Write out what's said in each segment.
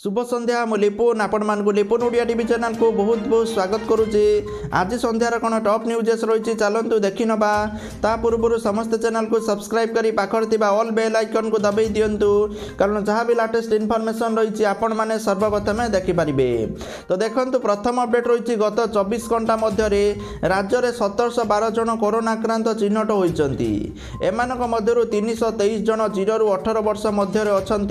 শুভ সন্ধ্যা মু লিপুন আপনার Lipun Odia TV channel কু বহুত বহু স্বাগত করুছি আজ সন্ধ্যার কোণ টপ নিউজেস রয়েছে চালু দেখি নবা তা পূর্ব সমস্ত চ্যানেল কু সবসক্রাইব করে পাখর থাকা অল বেল আইকন কু দবাই দিও কারণ যা বি লাটেস্ট ইনফরমেসন রয়েছে আপন মানে সর্বপ্রথমে দেখিপারে তো দেখুন প্রথম অপডেট রয়েছে গত চব্বিশ ঘণ্টা মধ্যে রাজ্যের সতেরশ বার জন করোনা আক্রান্ত চিহ্নট হয়েছেন এমানক মধ্যে তিনশো তেইশ জন জিরু অঠর বর্ষ মধ্যে অনেক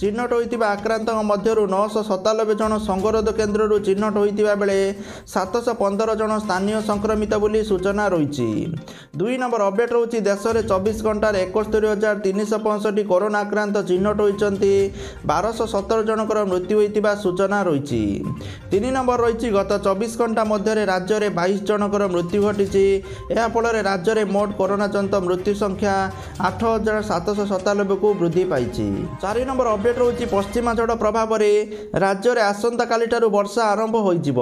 চিহ্নট হয়ে আক্রান্ত ମଧ୍ୟରୁ ନଅଶହ ସତାନବେ ଜଣ ସଙ୍ଗରୋଧ କେନ୍ଦ୍ରରୁ ଚିହ୍ନଟ ହୋଇଥିବା ବେଳେ ସାତଶହ ପନ୍ଦର ଜଣ ସ୍ଥାନୀୟ ସଂକ୍ରମିତ ବୋଲି ସୂଚନା ରହିଛି। ଦୁଇ ନମ୍ବର ଅପଡେଟ୍ ରହୁଛି ଦେଶରେ ଚବିଶ ଘଣ୍ଟାରେ ଏକସ୍ତରୀ ହଜାର ତିନିଶହ ପଞ୍ଚଷଠି କରୋନା ଆକ୍ରାନ୍ତ ଚିହ୍ନଟ ହୋଇଛନ୍ତି। ବାରଶହ ସତର ଜଣଙ୍କର ମୃତ୍ୟୁ ହୋଇଥିବା ସୂଚନା ରହିଛି। ତିନି ନମ୍ବର ରହିଛି ଗତ ଚବିଶ ଘଣ୍ଟା ମଧ୍ୟରେ ରାଜ୍ୟରେ ବାଇଶ ଜଣଙ୍କର ମୃତ୍ୟୁ ଘଟିଛି। ଏହାଫଳରେ ରାଜ୍ୟରେ ମୋଟ କରୋନା ଜନିତ ମୃତ୍ୟୁ ସଂଖ୍ୟା ଆଠ ହଜାର ସାତଶହ ସତାନବେକୁ ବୃଦ୍ଧି ପାଇଛି। ଚାରି ନମ୍ବର ଅପଡେଟ୍ ରହୁଛି ପଶ୍ଚିମା ଝଡ଼ ପ୍ରଭାବରେ ରାଜ୍ୟରେ ଆସନ୍ତାକାଲିଠାରୁ ବର୍ଷା ଆରମ୍ଭ ହୋଇଯିବ।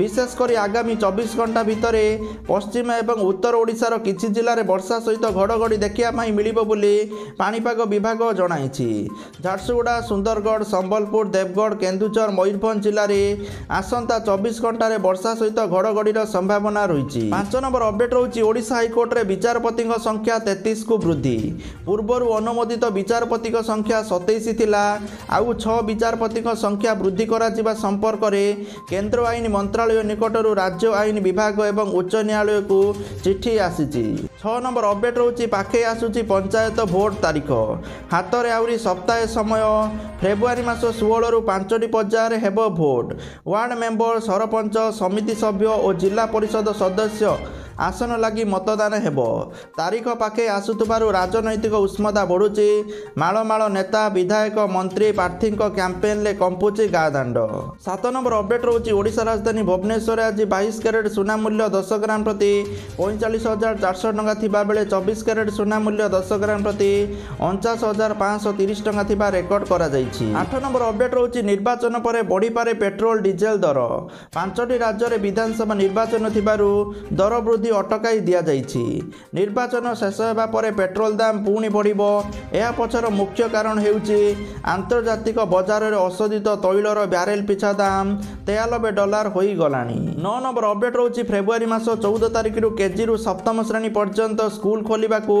ବିଶେଷ କରି ଆଗାମୀ ଚବିଶ ଘଣ୍ଟା ଭିତରେ ପଶ୍ଚିମ ଏବଂ ଉତ୍ତର ଓଡ଼ିଶାର କିଛି ଜିଲ୍ଲାରେ ବର୍ଷା ସହିତ ଘଡ଼ଘଡ଼ି ଦେଖିବା ପାଇଁ ମିଳିବ ବୋଲି ପାଣିପାଗ ବିଭାଗ ଜଣାଇଛି। ଝାରସୁଗୁଡ଼ା ସୁନ୍ଦରଗଡ଼ ସମ୍ବଲପୁର ଦେବଗଡ଼ କେନ୍ଦୁଝର ମୟୂରଭଞ୍ଜ ଜିଲ୍ଲାରେ ଆସନ୍ତା ଚବିଶ ଘଣ୍ଟାରେ ବର୍ଷା ସହିତ ଘଡ଼ଘଡ଼ିର ସମ୍ଭାବନା ରହିଛି। ପାଞ୍ଚ ନମ୍ବର ଅପଡେଟ୍ ରହୁଛି ଓଡ଼ିଶା ହାଇକୋର୍ଟରେ ବିଚାରପତିଙ୍କ ସଂଖ୍ୟା ତେତିଶକୁ ବୃଦ୍ଧି। ପୂର୍ବରୁ ଅନୁମୋଦିତ ବିଚାରପତିଙ୍କ ସଂଖ୍ୟା ସତେଇଶ ଥିଲା ଆଉ ଛଅ ବିଚାରପତିଙ୍କ ସଂଖ୍ୟା ବୃଦ୍ଧି କରାଯିବା ସମ୍ପର୍କରେ କେନ୍ଦ୍ର ଆଇନ ମନ୍ତ୍ରାଳୟ ନିକଟରୁ ରାଜ୍ୟ ଆଇନ ବିଭାଗ ଏବଂ ଉଚ୍ଚ ନ୍ୟାୟାଳୟକୁ ଚିଠି ଆସିଛି। ଛଅ ନମ୍ବର ଅପଡେଟ୍ ରହୁଛି ପାଖେଇ ଆସୁଛି ପଞ୍ଚାୟତ ଭୋଟ ତାରିଖ। ହାତରେ ଆହୁରି ସପ୍ତାହେ ସମୟ ଫେବୃଆରୀ ମାସ ଷୋହଳରୁ ପାଞ୍ଚଟି ପର୍ଯ୍ୟାୟରେ ହେବ ଭୋଟ। ୱାର୍ଡ ମେମ୍ବର ସରପଞ୍ଚ ସମିତି ସଭ୍ୟ ଓ ଜିଲ୍ଲା ପରିଷଦ ସଦସ୍ୟ ଆସନ ଲାଗି ମତଦାନ ହେବ। ତାରିଖ ପାଖେ ଆସୁଥିବାରୁ ରାଜନୈତିକ ଉଷ୍ମତା ବଢ଼ୁଛି। ମାଳ ମାଳ ନେତା ବିଧାୟକ ମନ୍ତ୍ରୀ ପ୍ରାର୍ଥୀଙ୍କ କ୍ୟାମ୍ପେନରେ କମ୍ପୁଛି ଗାଁ ଦାଣ୍ଡ ସାତ ନମ୍ବର ଅପଡେଟ୍ ରହୁଛି ଓଡ଼ିଶା ରାଜଧାନୀ ଭୁବନେଶ୍ୱରରେ ଆଜି ବାଇଶ କ୍ୟାରେଟ୍ ସୁନା ମୂଲ୍ୟ ଦଶ ଗ୍ରାମ ପ୍ରତି ପଇଁଚାଳିଶ ହଜାର ଚାରିଶହ ଟଙ୍କା ଥିବା ବେଳେ ଚବିଶ କ୍ୟାରେଟ୍ ସୁନା ମୂଲ୍ୟ ଦଶ ଗ୍ରାମ ପ୍ରତି ଅଣଚାଶ ହଜାର ପାଞ୍ଚଶହ ତିରିଶ ଟଙ୍କା ଥିବା ରେକର୍ଡ କରାଯାଇଛି। ଆଠ ନମ୍ବର ଅପଡେଟ୍ ରହୁଛି ନିର୍ବାଚନ ପରେ ବଢ଼ିପାରେ ପେଟ୍ରୋଲ ଡିଜେଲ ଦର। ପାଞ୍ଚଟି ରାଜ୍ୟରେ ବିଧାନସଭା ନିର୍ବାଚନ ଥିବାରୁ ଦର ବୃଦ୍ଧି ଅଟକାଇ ଦିଆଯାଇଛି। ନିର୍ବାଚନ ଶେଷ ହେବା ପରେ ପେଟ୍ରୋଲ ଦାମ ପୁଣି ବଢ଼ିବ। ଏହା ପଛର ମୁଖ୍ୟ କାରଣ ହେଉଛି ଆନ୍ତର୍ଜାତିକ ବଜାରରେ ଅଶୋଧିତ ତୈଳର ବ୍ୟାରେଲ ପିଛା ଦାମ ତେୟାନବେ ଡଲାର ହୋଇଗଲାଣି। ନଅ ନମ୍ବର ଅପଡେଟ୍ ରହୁଛି ଫେବୃଆରୀ ମାସ ଚଉଦ ତାରିଖରୁ କେଜିରୁ ସପ୍ତମ ଶ୍ରେଣୀ ପର୍ଯ୍ୟନ୍ତ ସ୍କୁଲ ଖୋଲିବାକୁ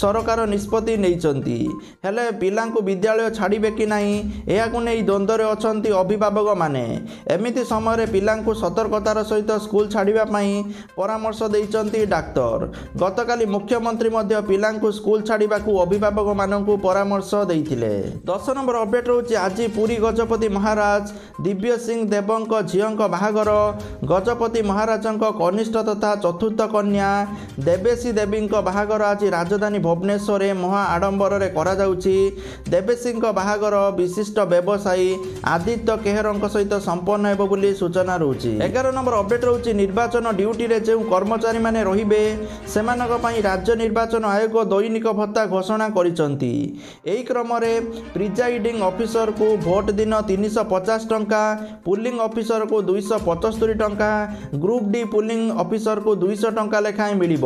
ସରକାର ନିଷ୍ପତ୍ତି ନେଇଛନ୍ତି। ହେଲେ ପିଲାଙ୍କୁ ବିଦ୍ୟାଳୟ ଛାଡ଼ିବେ କି ନାହିଁ ଏହାକୁ ନେଇ ଦ୍ୱନ୍ଦ୍ୱରେ ଅଛନ୍ତି ଅଭିଭାବକମାନେ। ଏମିତି ସମୟରେ ପିଲାଙ୍କୁ ସତର୍କତାର ସହିତ ସ୍କୁଲ ଛାଡ଼ିବା ପାଇଁ ପରାମର୍ଶ ଦେଇଛନ୍ତି ଡାକ୍ତର। ଗତକାଲି ମୁଖ୍ୟମନ୍ତ୍ରୀ ମଧ୍ୟ ପିଲାଙ୍କୁ ସ୍କୁଲ ଛାଡ଼ିବାକୁ ଅଭିଭାବକମାନଙ୍କୁ ପରାମର୍ଶ ଦେଇଥିଲେ। ଦଶ ନମ୍ବର ଅପଡେଟ୍ ରହୁଛି ଆଜି ପୁରୀ ଗଜପତି ମହାରାଜ ଦିବ୍ୟ ସିଂ ଦେବଙ୍କ ଝିଅଙ୍କ ବାହାଘର ଗଜପତି ମହାରାଜଙ୍କ କନିଷ୍ଠ ତଥା ଚତୁର୍ଥ କନ୍ୟା ଦେବେଶୀ ଦେବୀଙ୍କ ବାହାଘର ଆଜି ରାଜଧାନୀ ଭୁବନେଶ୍ୱରରେ ମହା ଆଡ଼ମ୍ବରରେ କରାଯାଉଛି। ଦେବେଶୀଙ୍କ ବାହାଘର ବିଶିଷ୍ଟ ବ୍ୟବସାୟୀ ଆଦିତ୍ୟ କେହରଙ୍କ ସହିତ ସମ୍ପନ୍ନ ହେବ ବୋଲି ସୂଚନା ରହୁଛି। ଏଗାର ନମ୍ବର ଅପଡେଟ୍ ରହୁଛି ନିର୍ବାଚନ ଡ୍ୟୁଟିରେ ଯେଉଁ କର୍ମଚାରୀମାନେ ରହିବେ। ସେମାନଙ୍କ ପାଇଁ ରାଜ୍ୟ ନିର୍ବାଚନ ଆୟୋଗ ଦୈନିକ ଭତ୍ତା ଘୋଷଣା କରିଛନ୍ତି। ଏହି କ୍ରମରେ ପ୍ରିଜାଇଡିଂ ଅଫିସରକୁ ଭୋଟ ଦିନ ତିନିଶହ ପଚାଶ ଟଙ୍କା ପୁଲିଂ ଅଫିସରକୁ ଦୁଇଶହ ପଞ୍ଚସ୍ତରୀ ଟଙ୍କା ଗ୍ରୁପ୍ ଡି ପୁଲିଂ ଅଫିସରକୁ ଦୁଇଶହ ଟଙ୍କା ଲେଖାଏଁ ମିଳିବ।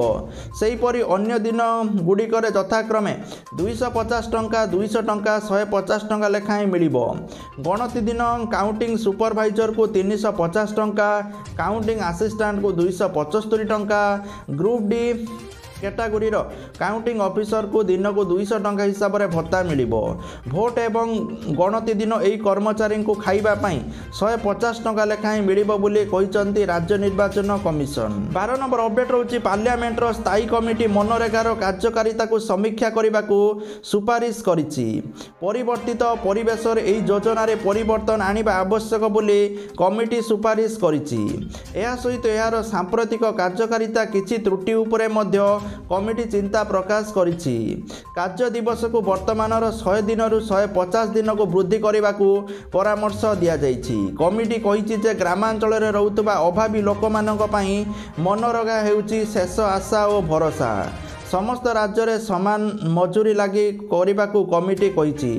ସେହିପରି ଅନ୍ୟ ଦିନ ଗୁଡ଼ିକରେ ଯଥାକ୍ରମେ ଦୁଇଶହ ପଚାଶ ଟଙ୍କା ଦୁଇଶହ ଟଙ୍କା ଶହେ ପଚାଶ ଟଙ୍କା ଲେଖାଏଁ ମିଳିବ। ଗଣତି ଦିନ କାଉଣ୍ଟିଂ ସୁପରଭାଇଜରକୁ ତିନିଶହ ପଚାଶ ଟଙ୍କା କାଉଣ୍ଟିଂ ଆସିଷ୍ଟାଣ୍ଟକୁ ଦୁଇଶହ ପଞ୍ଚସ୍ତରୀ ଟଙ୍କା का ग्रुप डी କ୍ୟାଟାଗୋରୀର କାଉଣ୍ଟିଂ ଅଫିସରକୁ ଦିନକୁ ଦୁଇଶହ ଟଙ୍କା ହିସାବରେ ଭତ୍ତା ମିଳିବ। ଭୋଟ ଏବଂ ଗଣତି ଦିନ ଏହି କର୍ମଚାରୀଙ୍କୁ ଖାଇବା ପାଇଁ ଶହେ ପଚାଶ ଟଙ୍କା ଲେଖାଏଁ ମିଳିବ ବୋଲି କହିଛନ୍ତି ରାଜ୍ୟ ନିର୍ବାଚନ କମିଶନ। ବାର ନମ୍ବର ଅପଡେଟ୍ ରହୁଛି ପାର୍ଲିଆମେଣ୍ଟର ସ୍ଥାୟୀ କମିଟି ମନରେଗାର କାର୍ଯ୍ୟକାରିତାକୁ ସମୀକ୍ଷା କରିବାକୁ ସୁପାରିଶ କରିଛି। ପରିବର୍ତ୍ତିତ ପରିବେଶରେ ଏହି ଯୋଜନାରେ ପରିବର୍ତ୍ତନ ଆଣିବା ଆବଶ୍ୟକ ବୋଲି କମିଟି ସୁପାରିଶ କରିଛି। ଏହା ସହିତ ଏହାର ସାମ୍ପ୍ରତିକ କାର୍ଯ୍ୟକାରିତା କିଛି ତ୍ରୁଟି ଉପରେ ମଧ୍ୟ କମିଟି ଚିନ୍ତା ପ୍ରକାଶ କରିଛି। କାର୍ଯ୍ୟ ଦିବସକୁ ବର୍ତ୍ତମାନର ଶହେ ଦିନରୁ ଶହେ ପଚାଶ ଦିନକୁ ବୃଦ୍ଧି କରିବାକୁ ପରାମର୍ଶ ଦିଆଯାଇଛି। କମିଟି କହିଛି ଯେ ଗ୍ରାମାଞ୍ଚଳରେ ରହୁଥିବା ଅଭାବୀ ଲୋକମାନଙ୍କ ପାଇଁ ମନରେଗା ହେଉଛି ଶେଷ ଆଶା ଓ ଭରସା। ସମସ୍ତ ରାଜ୍ୟରେ ସମାନ ମଜୁରୀ ଲାଗି କରିବାକୁ କମିଟି କହିଛି।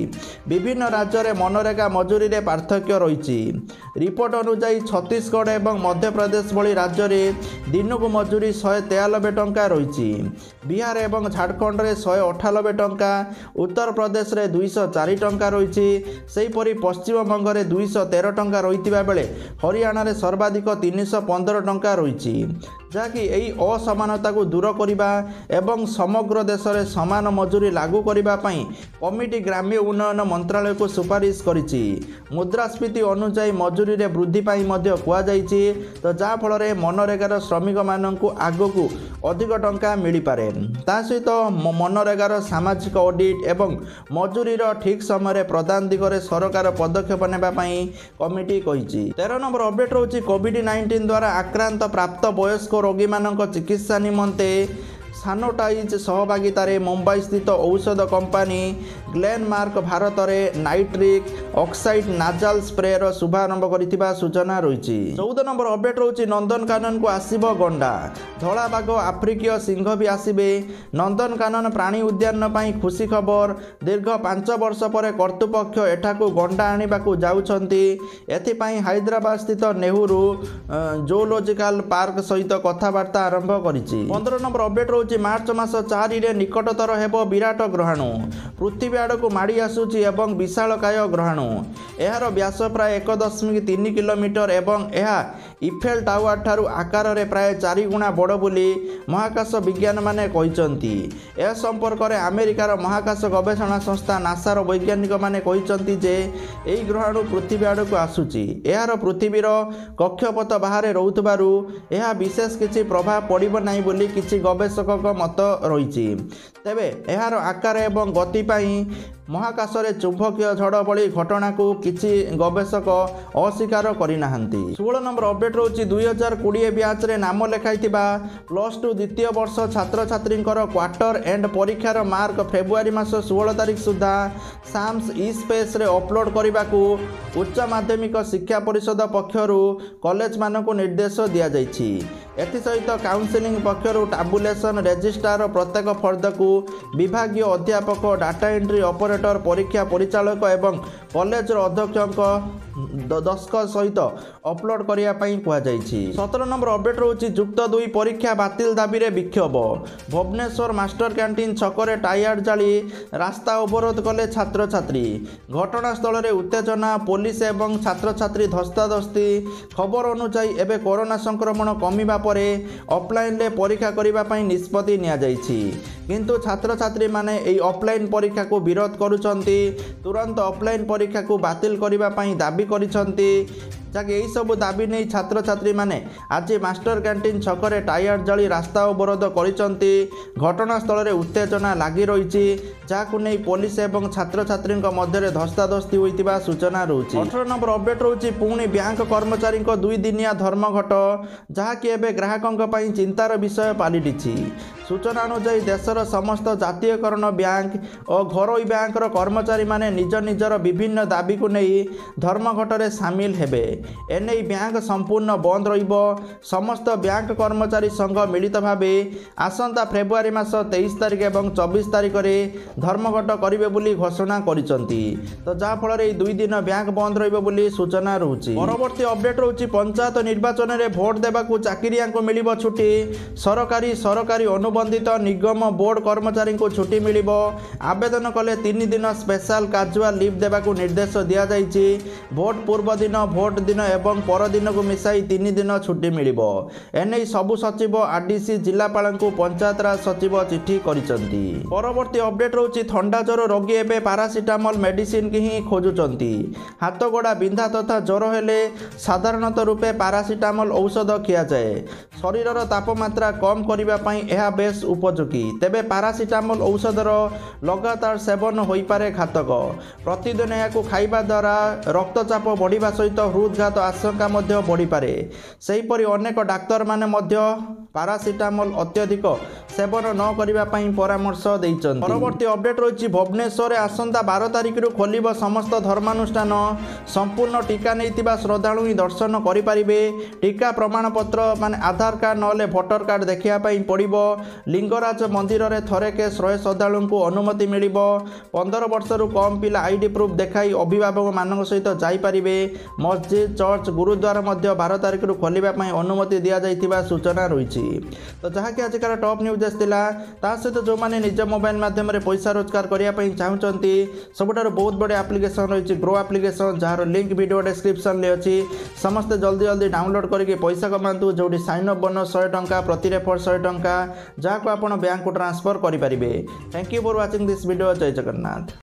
ବିଭିନ୍ନ ରାଜ୍ୟରେ ମନରେଗା ମଜୁରୀରେ ପାର୍ଥକ୍ୟ ରହିଛି। ରିପୋର୍ଟ ଅନୁଯାୟୀ ଛତିଶଗଡ଼ ଏବଂ ମଧ୍ୟପ୍ରଦେଶ ଭଳି ରାଜ୍ୟରେ ଦିନକୁ ମଜୁରୀ ଶହେ ତେୟାନବେ ଟଙ୍କା ରହିଛି। ବିହାର ଏବଂ ଝାଡ଼ଖଣ୍ଡରେ ଶହେ ଅଠାନବେ ଟଙ୍କା ଉତ୍ତରପ୍ରଦେଶରେ ଦୁଇଶହ ଚାରି ଟଙ୍କା ରହିଛି। ସେହିପରି ପଶ୍ଚିମବଙ୍ଗରେ ଦୁଇଶହ ତେର ଟଙ୍କା ରହିଥିବା ବେଳେ ହରିୟାଣାରେ ସର୍ବାଧିକ ତିନିଶହ ପନ୍ଦର ଟଙ୍କା ରହିଛି। ଯାହାକି ଏହି ଅସମାନତାକୁ ଦୂର କରିବା ଏବଂ ସମଗ୍ର ଦେଶରେ ସମାନ ମଜୁରୀ ଲାଗୁ କରିବା ପାଇଁ କମିଟି ଗ୍ରାମ୍ୟ ଉନ୍ନୟନ ମନ୍ତ୍ରାଳୟକୁ ସୁପାରିଶ କରିଛି। ମୁଦ୍ରାସ୍ଫୀତି ଅନୁଯାୟୀ ମଜୁରୀରେ ବୃଦ୍ଧି ପାଇଁ ମଧ୍ୟ କୁହାଯାଇଛି। ତ ଯାହାଫଳରେ ମନରେଗାର ଶ୍ରମିକମାନଙ୍କୁ ଆଗକୁ ଅଧିକ ଟଙ୍କା ମିଳିପାରେ। ତା ସହିତ ମ- ମନରେଗାର ସାମାଜିକ ଅଡ଼ିଟ୍ ଏବଂ ମଜୁରୀର ଠିକ୍ ସମୟରେ ପ୍ରଦାନ ଦିଗରେ ସରକାର ପଦକ୍ଷେପ ନେବା ପାଇଁ କମିଟି କହିଛି। ତେର ନମ୍ବର ଅପଡେଟ୍ ରହୁଛି କୋଭିଡ୍ ନାଇଣ୍ଟିନ୍ ଦ୍ୱାରା ଆକ୍ରାନ୍ତ ପ୍ରାପ୍ତ ବୟସ୍କ ରୋଗୀମାନଙ୍କ ଚିକିତ୍ସା ନିମନ୍ତେ ସାନୋଟାଇଜ୍ ସହଭାଗିତାରେ ମୁମ୍ବାଇ ସ୍ଥିତ ଔଷଧ କମ୍ପାନୀ ଗ୍ଲେନମାର୍କ ଭାରତରେ ନାଇଟ୍ରିକ୍ ଅକ୍ସାଇଡ୍ ନାଜାଲ୍ ସ୍ପ୍ରେର ଶୁଭାରମ୍ଭ କରିଥିବା ସୂଚନା ରହିଛି। ଚଉଦ ନମ୍ବର ଅପଡେଟ୍ ରହୁଛି ନନ୍ଦନକାନନକୁ ଆସିବ ଗଣ୍ଡା। ଧଳାବାଘ ଆଫ୍ରିକୀୟ ସିଂହ ବି ଆସିବେ। ନନ୍ଦନକାନନ ପ୍ରାଣୀ ଉଦ୍ୟାନ ପାଇଁ ଖୁସି ଖବର। ଦୀର୍ଘ ପାଞ୍ଚ ବର୍ଷ ପରେ କର୍ତ୍ତୃପକ୍ଷ ଏଠାକୁ ଗଣ୍ଡା ଆଣିବାକୁ ଯାଉଛନ୍ତି। ଏଥିପାଇଁ ହାଇଦ୍ରାବାଦ ସ୍ଥିତ ନେହୁରୁ ଜୁଲୋଜିକାଲ ପାର୍କ ସହିତ କଥାବାର୍ତ୍ତା ଆରମ୍ଭ କରିଛି। ପନ୍ଦର ନମ୍ବର ଅପଡେଟ୍ ରହୁଛି ମାର୍ଚ୍ଚ ମାସ ଚାରିରେ ନିକଟତର ହେବ ବିରାଟ ଗ୍ରହାଣୁ। ପୃଥିବୀ ଆଡ଼କୁ ମାଡ଼ି ଆସୁଛି ଏବଂ ବିଶାଳକାୟ ଗ୍ରହାଣୁ। ଏହାର ବ୍ୟାସ ପ୍ରାୟ ଏକ ଦଶମିକ ତିନି କିଲୋମିଟର ଏବଂ ଏହା ଇଫେଲ୍ ଟାୱାର ଠାରୁ ଆକାରରେ ପ୍ରାୟ ଚାରି ଗୁଣା ବଡ଼ ବୋଲି ମହାକାଶ ବିଜ୍ଞାନମାନେ କହିଛନ୍ତି। ଏହା ସମ୍ପର୍କରେ ଆମେରିକାର ମହାକାଶ ଗବେଷଣା ସଂସ୍ଥା ନାସାର ବୈଜ୍ଞାନିକମାନେ କହିଛନ୍ତି ଯେ ଏହି ଗ୍ରହାଣୁ ପୃଥିବୀ ଆଡ଼କୁ ଆସୁଛି। ଏହାର ପୃଥିବୀର କକ୍ଷପଥ ବାହାରେ ରହୁଥିବାରୁ ଏହା ବିଶେଷ କିଛି ପ୍ରଭାବ ପଡ଼ିବ ନାହିଁ ବୋଲି କିଛି ଗବେଷକଙ୍କ ମତ ରହିଛି। ତେବେ ଏହାର ଆକାର ଏବଂ ଗତି ପାଇଁ ମହାକାଶରେ ଚୁମ୍ବକୀୟ ଝଡ଼ ଭଳି ଘଟଣାକୁ କିଛି ଗବେଷକ ଅସ୍ୱୀକାର କରିନାହାନ୍ତି। ଷୋହଳ ନମ୍ବର ଅପଡେଟ୍ ରହୁଛି ଦୁଇ ହଜାର କୋଡ଼ିଏ ବ୍ୟାଚ୍ରେ ନାମ ଲେଖାଇଥିବା ପ୍ଲସ୍ ଟୁ ଦ୍ୱିତୀୟ ବର୍ଷ ଛାତ୍ରଛାତ୍ରୀଙ୍କର କ୍ୱାର୍ଟର ଏଣ୍ଡ ପରୀକ୍ଷାର ମାର୍କ ଫେବୃଆରୀ ମାସ ଷୋହଳ ତାରିଖ ସୁଦ୍ଧା ସାମ୍ସ ଇ ସ୍ପେସ୍ରେ ଅପଲୋଡ଼ କରିବାକୁ ଉଚ୍ଚ ମାଧ୍ୟମିକ ଶିକ୍ଷା ପରିଷଦ ପକ୍ଷରୁ କଲେଜମାନଙ୍କୁ ନିର୍ଦ୍ଦେଶ ଦିଆଯାଇଛି। ଏଥିସହିତ କାଉନସିଲିଂ ପକ୍ଷରୁ ଟାବୁଲେସନ୍ ରେଜିଷ୍ଟ୍ରାର ପ୍ରତ୍ୟେକ ଫର୍ଦ୍ଦକୁ ବିଭାଗୀୟ ଅଧ୍ୟାପକ ଡାଟା ଏଣ୍ଟ୍ରି ଅପରେଟର ପରୀକ୍ଷା ପରିଚାଳକ ଏବଂ କଲେଜର ଅଧ୍ୟକ୍ଷଙ୍କ ଦ- ଦସ୍ତଖତ ସହିତ ଅପଲୋଡ଼ କରିବା ପାଇଁ କୁହାଯାଇଛି। ସତର ନମ୍ବର ଅପଡେଟ୍ ରହୁଛି ଯୁକ୍ତ ଦୁଇ ପରୀକ୍ଷା ବାତିଲ ଦାବିରେ ବିକ୍ଷୋଭ। ଭୁବନେଶ୍ୱର ମାଷ୍ଟର କ୍ୟାଣ୍ଟିନ୍ ଛକରେ ଟାୟାର ଜାଳି ରାସ୍ତା ଅବରୋଧ କଲେ ଛାତ୍ରଛାତ୍ରୀ। ଘଟଣାସ୍ଥଳରେ ଉତ୍ତେଜନା ପୋଲିସ ଏବଂ ଛାତ୍ରଛାତ୍ରୀ ଧସ୍ତାଧସ୍ତି। ଖବର ଅନୁଯାୟୀ ଏବେ କରୋନା ସଂକ୍ରମଣ କମିବା ପରେ ଅଫଲାଇନ୍ରେ ପରୀକ୍ଷା କରିବା ପାଇଁ ନିଷ୍ପତ୍ତି ନିଆଯାଇଛି। କିନ୍ତୁ ଛାତ୍ରଛାତ୍ରୀମାନେ ଏହି ଅଫଲାଇନ୍ ପରୀକ୍ଷାକୁ ବିରୋଧ କରୁଛନ୍ତି। ତୁରନ୍ତ ଅଫଲାଇନ୍ ପରୀକ୍ଷାକୁ ବାତିଲ କରିବା ପାଇଁ ଦାବି କରିଛନ୍ତି। ଯାହାକି ଏହିସବୁ ଦାବି ନେଇ ଛାତ୍ରଛାତ୍ରୀମାନେ ଆଜି ମାଷ୍ଟର କ୍ୟାଣ୍ଟିନ୍ ଛକରେ ଟାୟାର ଜାଳି ରାସ୍ତା ଅବରୋଧ କରିଛନ୍ତି। ଘଟଣାସ୍ଥଳରେ ଉତ୍ତେଜନା ଲାଗି ରହିଛି ଯାହାକୁ ନେଇ ପୋଲିସ ଏବଂ ଛାତ୍ରଛାତ୍ରୀଙ୍କ ମଧ୍ୟରେ ଧସ୍ତାଧସ୍ତି ହୋଇଥିବା ସୂଚନା ରହୁଛି। ଅଠର ନମ୍ବର ଅପଡେଟ୍ ରହୁଛି ପୁଣି ବ୍ୟାଙ୍କ କର୍ମଚାରୀଙ୍କ ଦୁଇ ଦିନିଆ ଧର୍ମଘଟ ଯାହାକି ଏବେ ଗ୍ରାହକଙ୍କ ପାଇଁ ଚିନ୍ତାର ବିଷୟ ପାଲିଟିଛି। ସୂଚନା ଅନୁଯାୟୀ ଦେଶର ସମସ୍ତ ଜାତୀୟକରଣ ବ୍ୟାଙ୍କ ଓ ଘରୋଇ ବ୍ୟାଙ୍କର କର୍ମଚାରୀମାନେ ନିଜ ନିଜର ବିଭିନ୍ନ ଦାବିକୁ ନେଇ ଧର୍ମଘଟରେ ସାମିଲ ହେବେ। ଏନେଇ ବ୍ୟାଙ୍କ ସମ୍ପୂର୍ଣ୍ଣ ବନ୍ଦ ରହିବ। ସମସ୍ତ ବ୍ୟାଙ୍କ କର୍ମଚାରୀ ସଂଘ ମିଳିତ ଭାବେ ଆସନ୍ତା ଫେବୃଆରୀ ମାସ ତେଇଶ ତାରିଖ ଏବଂ ଚବିଶ ତାରିଖରେ ଧର୍ମଘଟ କରିବେ ବୋଲି ଘୋଷଣା କରିଛନ୍ତି। ତ ଯାହାଫଳରେ ଏହି ଦୁଇ ଦିନ ବ୍ୟାଙ୍କ ବନ୍ଦ ରହିବ ବୋଲି ସୂଚନା ରହୁଛି। ପରବର୍ତ୍ତୀ ଅପଡେଟ୍ ରହୁଛି ପଞ୍ଚାୟତ ନିର୍ବାଚନରେ ଭୋଟ ଦେବାକୁ ଚାକିରିଆଙ୍କୁ ମିଳିବ ଛୁଟି। ସରକାରୀ ସରକାରୀ ଅନୁବନ୍ଧିତ ନିଗମ ବୋର୍ଡ କର୍ମଚାରୀଙ୍କୁ ଛୁଟି ମିଳିବ। ଆବେଦନ କଲେ ତିନି ଦିନ ସ୍ପେଶାଲ କାଜୁଆଲ ଲିଭ୍ ଦେବାକୁ ନିର୍ଦ୍ଦେଶ ଦିଆଯାଇଛି। ଭୋଟ ପୂର୍ବ ଦିନ ଭୋଟ ଦିନ ଏବଂ ପରଦିନକୁ ମିଶାଇ ତିନି ଦିନ ଛୁଟି ମିଳିବ। ଏନେଇ ସବୁ ସଚିବ ଆର୍ଡିସି ଜିଲ୍ଲାପାଳଙ୍କୁ ପଞ୍ଚାୟତରାଜ ସଚିବ ଚିଠି କରିଛନ୍ତି। ପରବର୍ତ୍ତୀ ଅପଡେଟ୍ ରହୁଛି ଥଣ୍ଡା ଜ୍ୱର ରୋଗୀ ଏବେ ପାରାସିଟାମଲ ମେଡିସିନ ହିଁ ଖୋଜୁଛନ୍ତି। ହାତଗୋଡ଼ା ବିନ୍ଧା ତଥା ଜ୍ୱର ହେଲେ ସାଧାରଣତଃ ରୂପେ ପାରାସିଟାମଲ ଔଷଧ ଖିଆଯାଏ। ଶରୀରର ତାପମାତ୍ରା କମ୍ କରିବା ପାଇଁ ଏହା ବେଶ୍ ଉପଯୋଗୀ। ତେବେ ପାରାସିଟାମଲ ଔଷଧର ଲଗାତାର ସେବନ ହୋଇପାରେ ଘାତକ। ପ୍ରତିଦିନ ଏହାକୁ ଖାଇବା ଦ୍ୱାରା ରକ୍ତଚାପ ବଢ଼ିବା ସହିତ ହୃଦଘାତ ଆଶଙ୍କା ମଧ୍ୟ ବଢ଼ିପାରେ। ସେହିପରି ଅନେକ ଡାକ୍ତରମାନେ ମଧ୍ୟ ପାରାସିଟାମଲ ଅତ୍ୟଧିକ ସେବନ ନ କରିବା ପାଇଁ ପରାମର୍ଶ ଦେଇଛନ୍ତି। ପରବର୍ତ୍ତୀ ଅପଡେଟ୍ ରହିଛି ଭୁବନେଶ୍ୱରରେ ଆସନ୍ତା ବାର ତାରିଖରୁ ଖୋଲିବ ସମସ୍ତ ଧର୍ମାନୁଷ୍ଠାନ। ସମ୍ପୂର୍ଣ୍ଣ ଟିକା ନେଇଥିବା ଶ୍ରଦ୍ଧାଳୁ ହିଁ ଦର୍ଶନ କରିପାରିବେ। ଟିକା ପ୍ରମାଣପତ୍ର ମାନେ ଆଧାର ଆଧାର କାର୍ଡ଼ ନହେଲେ ଭୋଟର କାର୍ଡ଼ ଦେଖିବା ପାଇଁ ପଡ଼ିବ ଲିଙ୍ଗରାଜ ମନ୍ଦିରରେ ଥରେକେ ଶହେ ଶ୍ରଦ୍ଧାଳୁଙ୍କୁ ଅନୁମତି ମିଳିବ ପନ୍ଦର ବର୍ଷରୁ କମ୍ ପିଲା ଆଇ ଡି ପ୍ରୁଫ୍ ଦେଖାଇ ଅଭିଭାବକମାନଙ୍କ ସହିତ ଯାଇପାରିବେ ମସଜିଦ୍ ଚର୍ଚ୍ଚ ଗୁରୁଦ୍ୱାର ମଧ୍ୟ ବାର ତାରିଖରୁ ଖୋଲିବା ପାଇଁ ଅନୁମତି ଦିଆଯାଇଥିବା ସୂଚନା ରହିଛି ତ ଯାହାକି ଆଜିକାର ଟପ୍ ନ୍ୟୁଜ୍ ଆସିଥିଲା ତା ସହିତ ଯେଉଁମାନେ ନିଜ ମୋବାଇଲ ମାଧ୍ୟମରେ ପଇସା ରୋଜଗାର କରିବା ପାଇଁ ଚାହୁଁଛନ୍ତି ସବୁଠାରୁ ବହୁତ ବଡ଼ ଆପ୍ଲିକେସନ୍ ରହିଛି ଗ୍ରୋ ଆପ୍ଲିକେସନ୍ ଯାହାର ଲିଙ୍କ୍ ଭିଡ଼ିଓ ଡେସ୍କ୍ରିପସନ୍ରେ ଅଛି ସମସ୍ତେ ଜଲ୍ଦି ଜଲ୍ଦି ଡାଉନଲୋଡ଼୍ କରିକି ପଇସା କମାନ୍ତୁ ଯେଉଁଠି ସାଇନ୍ ଅପ୍ ବୋନସ୍ ଶହେ ଟଙ୍କା ପ୍ରତି ରେଫର୍ ଶହେ ଟଙ୍କା ଯାହାକୁ ଆପଣ ବ୍ୟାଙ୍କକୁ ଟ୍ରାନ୍ସଫର୍ କରିପାରିବେ। Thank you for watching this video Jay Jagannath.